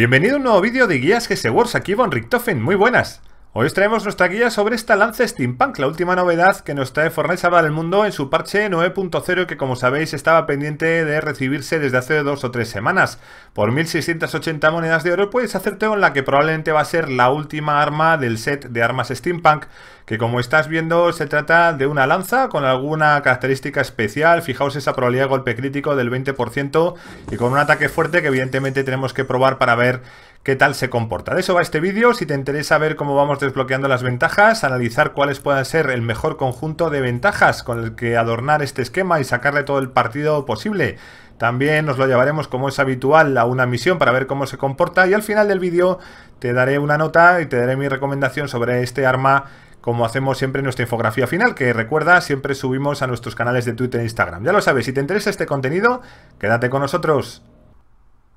Bienvenido a un nuevo vídeo de guías GS Wars, aquí Von Richtofen, muy buenas. Hoy os traemos nuestra guía sobre esta lanza Steampunk, la última novedad que nos trae Fortnite Salva del Mundo en su parche 9.0 que como sabéis estaba pendiente de recibirse desde hace dos o tres semanas. Por 1680 monedas de oro puedes hacerte con la que probablemente va a ser la última arma del set de armas Steampunk, que como estás viendo se trata de una lanza con alguna característica especial, fijaos esa probabilidad de golpe crítico del 20% y con un ataque fuerte que evidentemente tenemos que probar para ver qué tal se comporta. De eso va este vídeo, si te interesa ver cómo vamos desbloqueando las ventajas, analizar cuáles puedan ser el mejor conjunto de ventajas con el que adornar este esquema y sacarle todo el partido posible. También nos lo llevaremos como es habitual a una misión para ver cómo se comporta y al final del vídeo te daré una nota y te daré mi recomendación sobre este arma como hacemos siempre en nuestra infografía final, que recuerda, siempre subimos a nuestros canales de Twitter e Instagram. Ya lo sabes, si te interesa este contenido, quédate con nosotros.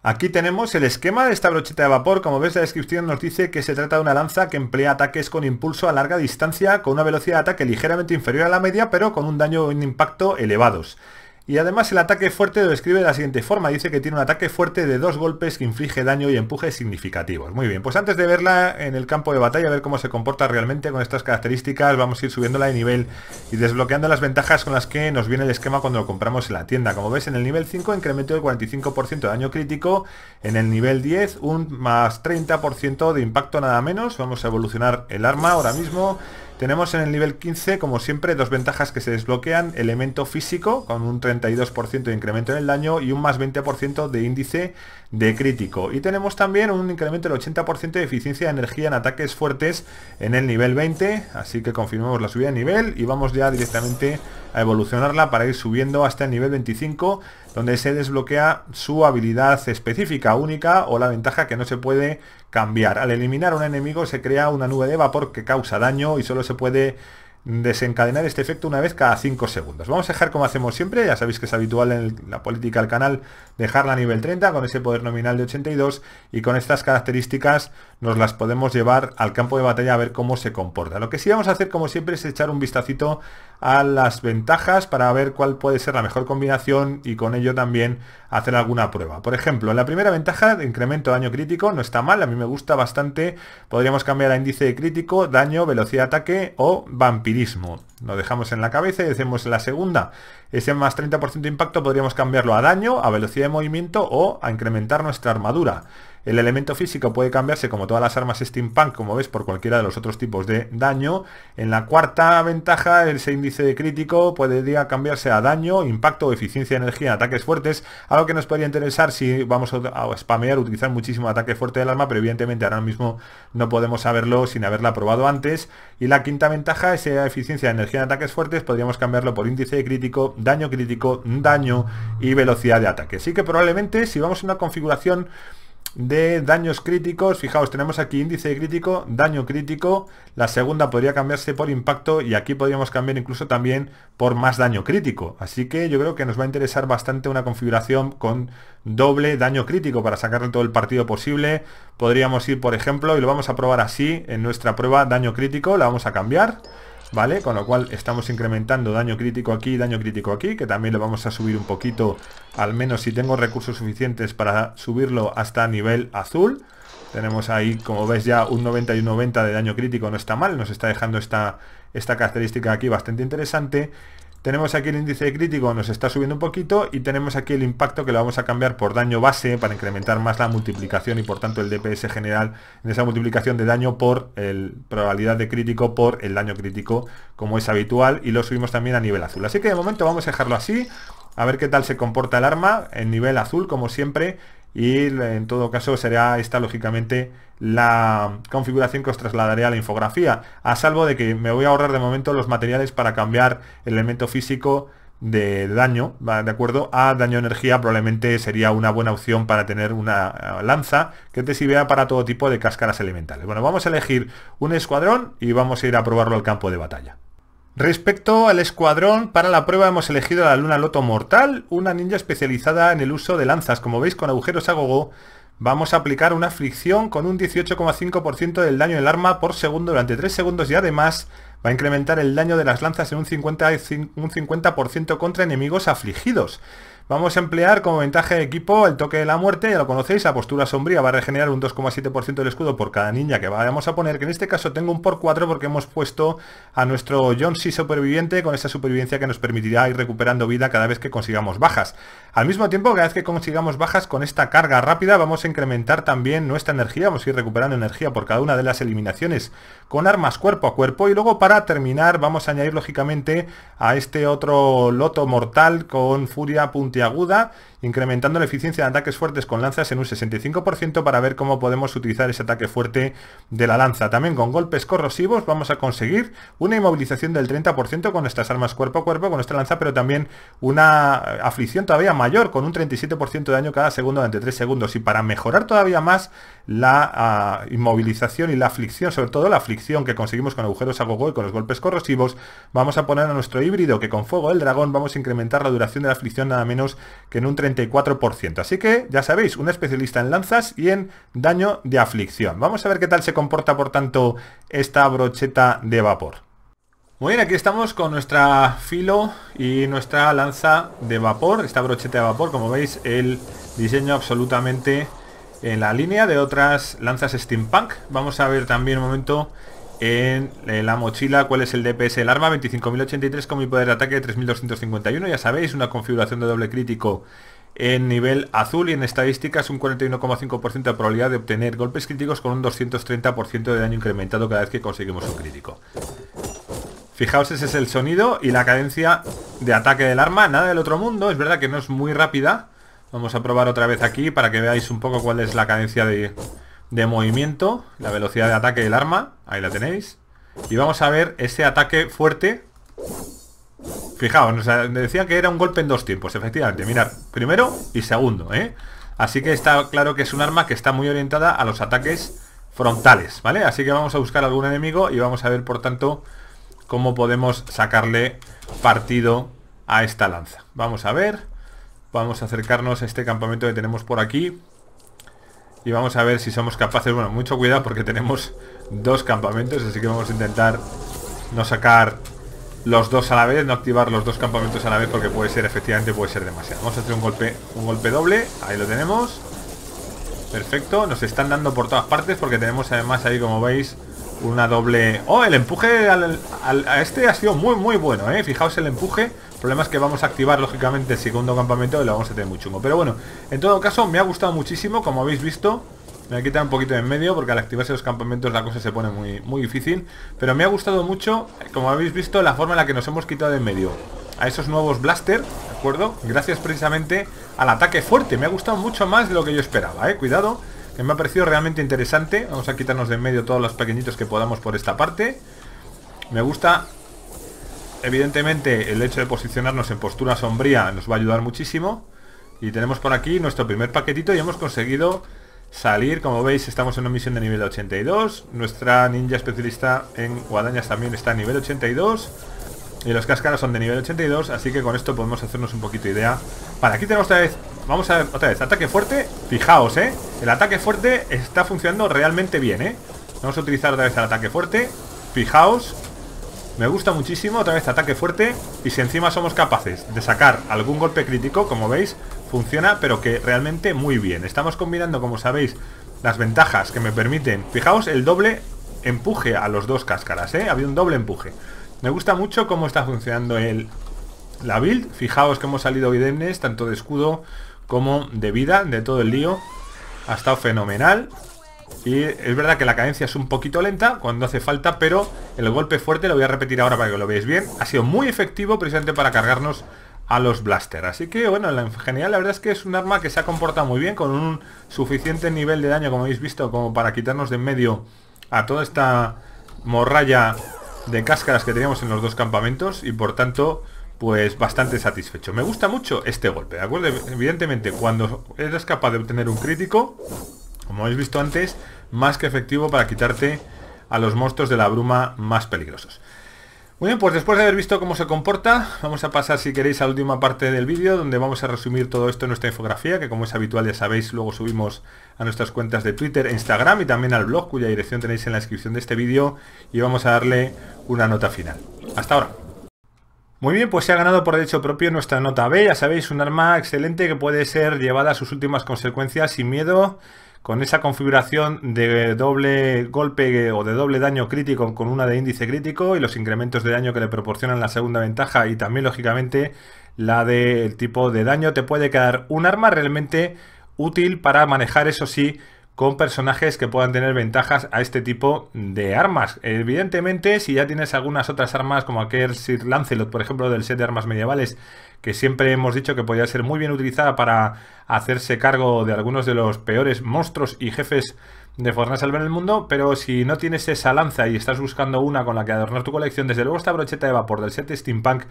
Aquí tenemos el esquema de esta brocheta de vapor, como ves la descripción nos dice que se trata de una lanza que emplea ataques con impulso a larga distancia con una velocidad de ataque ligeramente inferior a la media pero con un daño en impacto elevados. Y además el ataque fuerte lo describe de la siguiente forma, dice que tiene un ataque fuerte de dos golpes que inflige daño y empujes significativos. Muy bien, pues antes de verla en el campo de batalla, a ver cómo se comporta realmente con estas características, vamos a ir subiéndola de nivel y desbloqueando las ventajas con las que nos viene el esquema cuando lo compramos en la tienda. Como ves, en el nivel 5 incremento del 45% de daño crítico, en el nivel 10 un más 30% de impacto nada menos, vamos a evolucionar el arma ahora mismo tenemos en el nivel 15, como siempre, dos ventajas que se desbloquean. Elemento físico, con un 32% de incremento en el daño y un más 20% de índice de crítico. Y tenemos también un incremento del 80% de eficiencia de energía en ataques fuertes en el nivel 20. Así que confirmamos la subida de nivel y vamos ya directamente a evolucionarla para ir subiendo hasta el nivel 25 donde se desbloquea su habilidad específica, única o la ventaja que no se puede cambiar. Al eliminar a un enemigo se crea una nube de vapor que causa daño y solo se puede desencadenar este efecto una vez cada 5 segundos. Vamos a dejar como hacemos siempre, ya sabéis que es habitual en la política del canal dejarla a nivel 30 con ese poder nominal de 82 y con estas características nos las podemos llevar al campo de batalla a ver cómo se comporta. Lo que sí vamos a hacer como siempre es echar un vistacito a las ventajas para ver cuál puede ser la mejor combinación y con ello también hacer alguna prueba. Por ejemplo, en la primera ventaja de incremento de daño crítico no está mal, a mí me gusta bastante. Podríamos cambiar a índice de crítico, daño, velocidad de ataque o vampirismo. Lo dejamos en la cabeza y decimos la segunda, ese más 30% de impacto podríamos cambiarlo a daño, a velocidad de movimiento o a incrementar nuestra armadura. El elemento físico puede cambiarse como todas las armas steampunk, como ves, por cualquiera de los otros tipos de daño. En la cuarta ventaja, ese índice de crítico podría cambiarse a daño, impacto eficiencia energía en ataques fuertes, algo que nos podría interesar si vamos a spamear, utilizar muchísimo ataque fuerte del arma, pero evidentemente ahora mismo no podemos saberlo sin haberla probado antes. Y la quinta ventaja, esa eficiencia de energía en ataques fuertes, podríamos cambiarlo por índice de crítico, daño crítico, daño y velocidad de ataque. Así que probablemente si vamos a una configuración de daños críticos. Fijaos, tenemos aquí índice de crítico, daño crítico. La segunda podría cambiarse por impacto y aquí podríamos cambiar incluso también por más daño crítico. Así que yo creo que nos va a interesar bastante una configuración con doble daño crítico para sacarle todo el partido posible. Podríamos ir, por ejemplo, y lo vamos a probar así en nuestra prueba daño crítico. La vamos a cambiar. ¿Vale? Con lo cual estamos incrementando daño crítico aquí, daño crítico aquí, que también lo vamos a subir un poquito, al menos si tengo recursos suficientes para subirlo hasta nivel azul. Tenemos ahí, como ves ya, un 90 y un 90 de daño crítico, no está mal, nos está dejando esta, esta característica aquí bastante interesante. Tenemos aquí el índice de crítico, nos está subiendo un poquito y tenemos aquí el impacto que lo vamos a cambiar por daño base para incrementar más la multiplicación y por tanto el DPS general en esa multiplicación de daño por el probabilidad de crítico por el daño crítico como es habitual y lo subimos también a nivel azul. Así que de momento vamos a dejarlo así, a ver qué tal se comporta el arma en nivel azul como siempre y en todo caso será esta lógicamente la configuración que os trasladaré a la infografía, a salvo de que me voy a ahorrar de momento los materiales para cambiar el elemento físico de daño, de acuerdo a daño energía probablemente sería una buena opción para tener una eh, lanza que te sirva para todo tipo de cáscaras elementales. Bueno, vamos a elegir un escuadrón y vamos a ir a probarlo al campo de batalla. Respecto al escuadrón, para la prueba hemos elegido a la Luna Loto Mortal, una ninja especializada en el uso de lanzas. Como veis, con agujeros a gogo, vamos a aplicar una fricción con un 18,5% del daño del arma por segundo durante 3 segundos y además va a incrementar el daño de las lanzas en un 50%, un 50 contra enemigos afligidos. Vamos a emplear como ventaja de equipo el toque de la muerte, ya lo conocéis, la postura sombría va a regenerar un 2,7% del escudo por cada ninja que vayamos a poner, que en este caso tengo un por 4 porque hemos puesto a nuestro John C superviviente con esa supervivencia que nos permitirá ir recuperando vida cada vez que consigamos bajas. Al mismo tiempo, cada vez que consigamos bajas con esta carga rápida vamos a incrementar también nuestra energía, vamos a ir recuperando energía por cada una de las eliminaciones con armas cuerpo a cuerpo y luego para terminar vamos a añadir lógicamente a este otro loto mortal con furia puntiaguda incrementando la eficiencia de ataques fuertes con lanzas en un 65% para ver cómo podemos utilizar ese ataque fuerte de la lanza. También con golpes corrosivos vamos a conseguir una inmovilización del 30% con nuestras armas cuerpo a cuerpo, con nuestra lanza, pero también una aflicción todavía mayor, con un 37% de daño cada segundo durante 3 segundos. Y para mejorar todavía más la ah, inmovilización y la aflicción, sobre todo la aflicción que conseguimos con agujeros a gogo y con los golpes corrosivos, vamos a poner a nuestro híbrido que con fuego del dragón vamos a incrementar la duración de la aflicción nada que en un 34%. Así que, ya sabéis, un especialista en lanzas y en daño de aflicción. Vamos a ver qué tal se comporta, por tanto, esta brocheta de vapor. Muy bien, aquí estamos con nuestra filo y nuestra lanza de vapor, esta brocheta de vapor, como veis, el diseño absolutamente en la línea de otras lanzas steampunk. Vamos a ver también un momento en la mochila cuál es el DPS del arma, 25.083 con mi poder de ataque de 3.251, ya sabéis, una configuración de doble crítico en nivel azul y en estadísticas un 41,5% de probabilidad de obtener golpes críticos con un 230% de daño incrementado cada vez que conseguimos un crítico. Fijaos, ese es el sonido y la cadencia de ataque del arma, nada del otro mundo, es verdad que no es muy rápida. Vamos a probar otra vez aquí para que veáis un poco cuál es la cadencia de, de movimiento, la velocidad de ataque del arma, ahí la tenéis. Y vamos a ver ese ataque fuerte Fijaos, nos decía que era un golpe en dos tiempos, efectivamente. Mirad, primero y segundo, ¿eh? Así que está claro que es un arma que está muy orientada a los ataques frontales, ¿vale? Así que vamos a buscar algún enemigo y vamos a ver, por tanto, cómo podemos sacarle partido a esta lanza. Vamos a ver, vamos a acercarnos a este campamento que tenemos por aquí y vamos a ver si somos capaces, bueno, mucho cuidado porque tenemos dos campamentos, así que vamos a intentar no sacar los dos a la vez, no activar los dos campamentos a la vez porque puede ser, efectivamente, puede ser demasiado. Vamos a hacer un golpe, un golpe doble, ahí lo tenemos. Perfecto, nos están dando por todas partes porque tenemos además ahí, como veis, una doble... ¡Oh! El empuje a este ha sido muy, muy bueno, ¿eh? Fijaos el empuje. Problema es que vamos a activar, lógicamente, el segundo campamento y lo vamos a tener muy chungo. Pero bueno, en todo caso, me ha gustado muchísimo, como habéis visto. Me voy a quitar un poquito de en medio porque al activarse los campamentos la cosa se pone muy, muy difícil. Pero me ha gustado mucho, como habéis visto, la forma en la que nos hemos quitado de en medio a esos nuevos blaster, ¿de acuerdo? Gracias precisamente al ataque fuerte. Me ha gustado mucho más de lo que yo esperaba, ¿eh? Cuidado, que me ha parecido realmente interesante. Vamos a quitarnos de en medio todos los pequeñitos que podamos por esta parte. Me gusta, evidentemente, el hecho de posicionarnos en postura sombría nos va a ayudar muchísimo. Y tenemos por aquí nuestro primer paquetito y hemos conseguido salir. Como veis, estamos en una misión de nivel 82. Nuestra ninja especialista en guadañas también está a nivel 82. Y los cáscaras son de nivel 82, así que con esto podemos hacernos un poquito idea. Vale, aquí tenemos otra vez, vamos a ver otra vez, ataque fuerte. Fijaos, ¿eh? El ataque fuerte está funcionando realmente bien, ¿eh? Vamos a utilizar otra vez el ataque fuerte. Fijaos. Me gusta muchísimo, otra vez ataque fuerte. Y si encima somos capaces de sacar algún golpe crítico, como veis, funciona, pero que realmente muy bien. Estamos combinando, como sabéis, las ventajas que me permiten... Fijaos el doble empuje a los dos cáscaras, ¿eh? Había un doble empuje. Me gusta mucho cómo está funcionando el, la build. Fijaos que hemos salido idemnes, tanto de escudo como de vida, de todo el lío. Ha estado fenomenal. Y es verdad que la cadencia es un poquito lenta cuando hace falta, pero el golpe fuerte, lo voy a repetir ahora para que lo veáis bien, ha sido muy efectivo precisamente para cargarnos a los blaster. Así que bueno, en general la verdad es que es un arma que se ha comportado muy bien, con un suficiente nivel de daño, como habéis visto, como para quitarnos de en medio a toda esta morralla de cáscaras que teníamos en los dos campamentos y por tanto pues bastante satisfecho. Me gusta mucho este golpe, ¿de acuerdo? Evidentemente cuando eres capaz de obtener un crítico, como habéis visto antes, más que efectivo para quitarte a los monstruos de la bruma más peligrosos. Muy bien, pues después de haber visto cómo se comporta, vamos a pasar si queréis a la última parte del vídeo donde vamos a resumir todo esto en nuestra infografía, que como es habitual ya sabéis, luego subimos a nuestras cuentas de Twitter e Instagram y también al blog, cuya dirección tenéis en la descripción de este vídeo y vamos a darle una nota final. Hasta ahora. Muy bien, pues se ha ganado por derecho propio nuestra nota B, ya sabéis, un arma excelente que puede ser llevada a sus últimas consecuencias sin miedo, con esa configuración de doble golpe o de doble daño crítico con una de índice crítico y los incrementos de daño que le proporcionan la segunda ventaja y también lógicamente la del tipo de daño te puede quedar un arma realmente útil para manejar eso sí con personajes que puedan tener ventajas a este tipo de armas. Evidentemente, si ya tienes algunas otras armas como aquel Sir Lancelot, por ejemplo, del set de armas medievales, que siempre hemos dicho que podía ser muy bien utilizada para hacerse cargo de algunos de los peores monstruos y jefes de Fortnite Salve en el mundo, pero si no tienes esa lanza y estás buscando una con la que adornar tu colección, desde luego esta brocheta de vapor del set Steampunk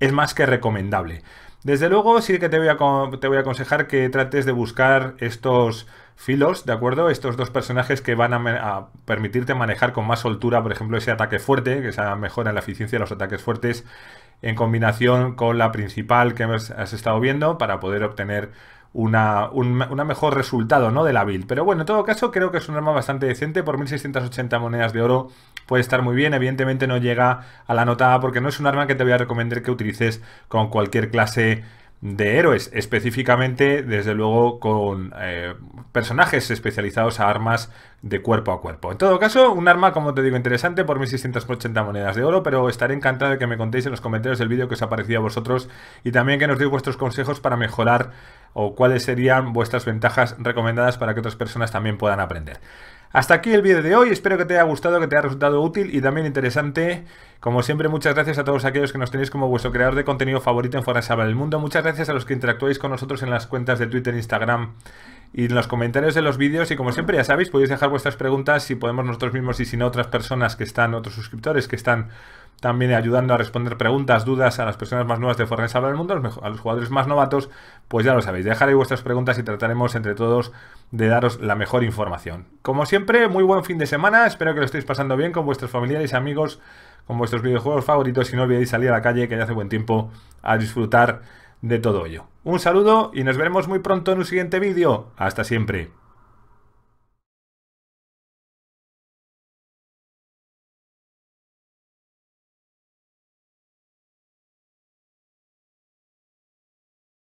es más que recomendable. Desde luego sí que te voy a, te voy a aconsejar que trates de buscar estos filos, ¿de acuerdo? Estos dos personajes que van a, permitirte manejar con más soltura, por ejemplo, ese ataque fuerte, que se mejora en la eficiencia de los ataques fuertes, en combinación con la principal que has estado viendo, para poder obtener una, un mejor resultado ¿no? de la build. Pero bueno, en todo caso creo que es un arma bastante decente. Por 1680 monedas de oro puede estar muy bien. Evidentemente no llega a la nota A porque no es un arma que te voy a recomendar que utilices con cualquier clase de héroes, específicamente, desde luego, con eh, personajes especializados a armas de cuerpo a cuerpo. En todo caso, un arma, como te digo, interesante por 1680 monedas de oro, pero estaré encantado de que me contéis en los comentarios del vídeo que os ha parecido a vosotros y también que nos deis vuestros consejos para mejorar o cuáles serían vuestras ventajas recomendadas para que otras personas también puedan aprender. Hasta aquí el vídeo de hoy, espero que te haya gustado, que te haya resultado útil y también interesante. Como siempre, muchas gracias a todos aquellos que nos tenéis como vuestro creador de contenido favorito en Fortnite del Mundo. Muchas gracias a los que interactuáis con nosotros en las cuentas de Twitter, Instagram y en los comentarios de los vídeos. Y como siempre, ya sabéis, podéis dejar vuestras preguntas si podemos nosotros mismos y si no otras personas que están, otros suscriptores que están también ayudando a responder preguntas, dudas a las personas más nuevas de Fortnite del Mundo, a los jugadores más novatos, pues ya lo sabéis, dejaré vuestras preguntas y trataremos entre todos de daros la mejor información. Como siempre, muy buen fin de semana, espero que lo estéis pasando bien con vuestros familiares y amigos, con vuestros videojuegos favoritos y no olvidéis salir a la calle que ya hace buen tiempo a disfrutar de todo ello. Un saludo y nos veremos muy pronto en un siguiente vídeo. Hasta siempre.